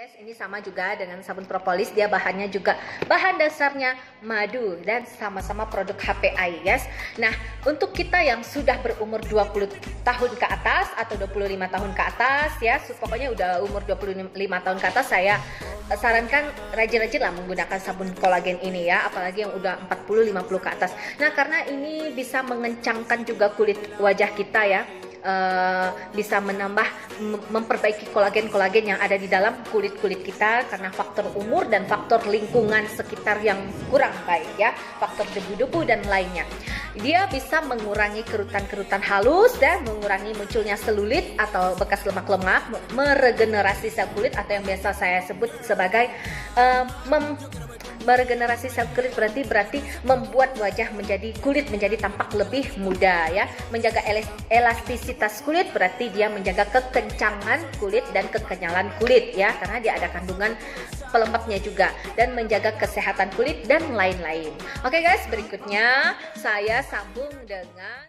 guys, ini sama juga dengan sabun propolis. Dia bahannya juga bahan dasarnya madu dan sama-sama produk HPI, guys. Nah, untuk kita yang sudah berumur 20 tahun ke atas atau 25 tahun ke atas ya, pokoknya udah umur 25 tahun ke atas saya sarankan rajin-rajin lah menggunakan sabun kolagen ini ya, apalagi yang udah 40 50 ke atas. Nah, karena ini bisa mengencangkan juga kulit wajah kita ya uh, bisa menambah memperbaiki kolagen-kolagen yang ada di dalam kulit-kulit kita karena faktor umur dan faktor lingkungan sekitar yang kurang baik ya, faktor debu-debu dan lainnya. Dia bisa mengurangi kerutan-kerutan halus dan mengurangi munculnya selulit atau bekas lemak-lemak, meregenerasi sel kulit atau yang biasa saya sebut sebagai uh, mem meregenerasi sel kulit berarti berarti membuat wajah menjadi kulit menjadi tampak lebih muda ya. Menjaga elastisitas kulit berarti dia menjaga kekencangan kulit dan kekenyalan kulit ya karena dia ada kandungan pelembabnya juga dan menjaga kesehatan kulit dan lain-lain. Oke guys, berikutnya saya sambung dengan